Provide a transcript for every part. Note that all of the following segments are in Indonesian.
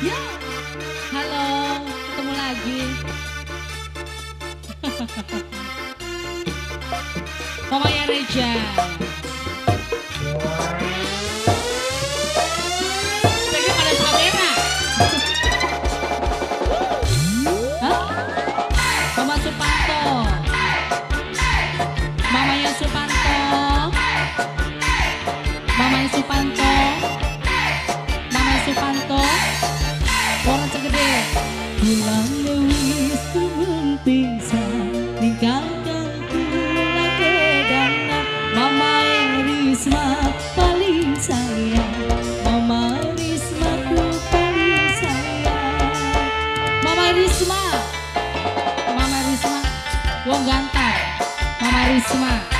Ya, halo, ketemu lagi. Mamanya Reja. Bisa ninggalkan kula kedana Mama Risma paling sayang. Mama Risma ku paling sayang. Mama Risma. Mama Risma. Wong gantar Mama Risma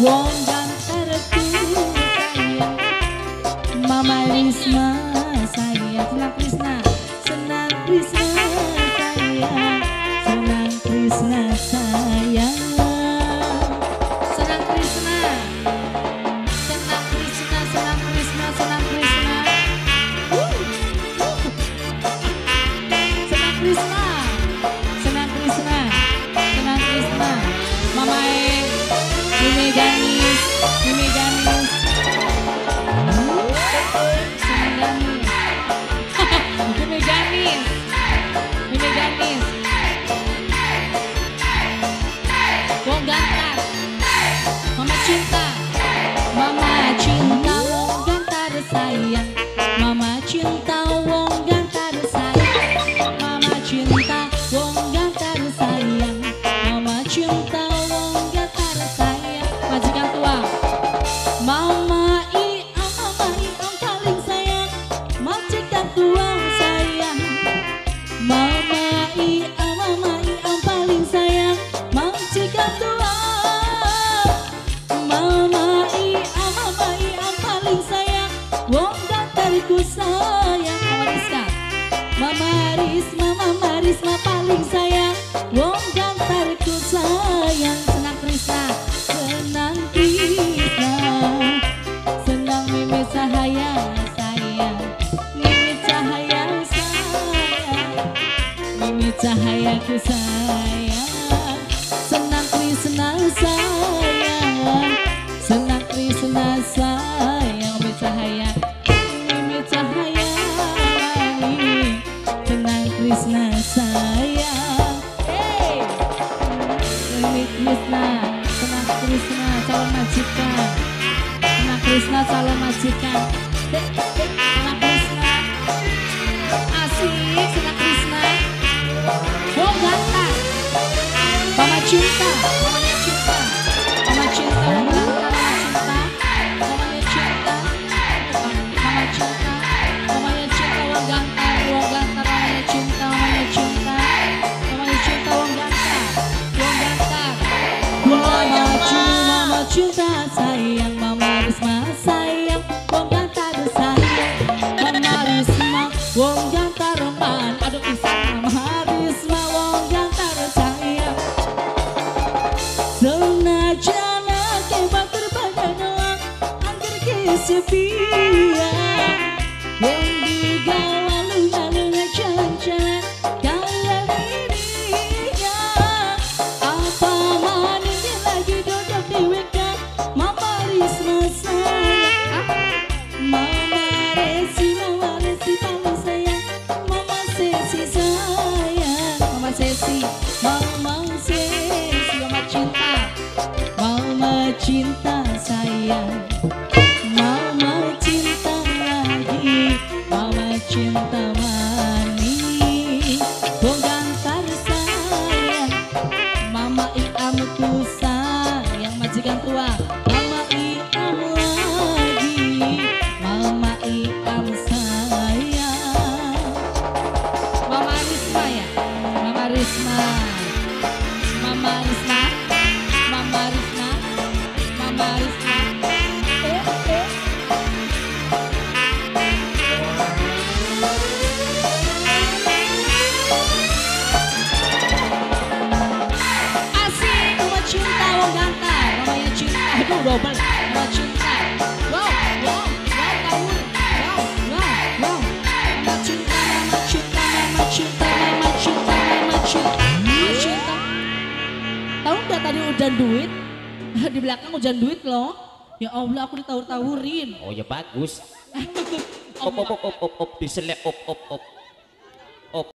sayang, Mama sayang, senang Krisna, senang Krisna sayang, senang Krisna. Senang Krisna. Senang Krishna, senang Krishna, senang Mama Risma paling sayang Wong gantarku sayang Senang Krisna Senang Krisna Senang Mimi Cahaya sayang Mimi Cahaya sayang Mimi Cahayaku sayang Senang Krisna sayang Senang Krisna sayang calon majikan. Senang Krisna calon majikan. Senang Krisna. Asik Senang Krisna. Oh gantar Mama cinta Wong gantar man Aduh pisan Mama Risma Wong gantar sayang. Senajan pada doang Angger kesepian. Yang digawa cinta sayang cinta Wow wow wow kawur Wow wow wow Mama cinta Mama cinta Mama cinta Mama cinta Mama cinta Mama cinta Tahu nggak tadi hujan duit di belakang hujan duit loh ya Allah aku ditawur-tawurin Oh ya bagus. Op op op op op op diselek op op op.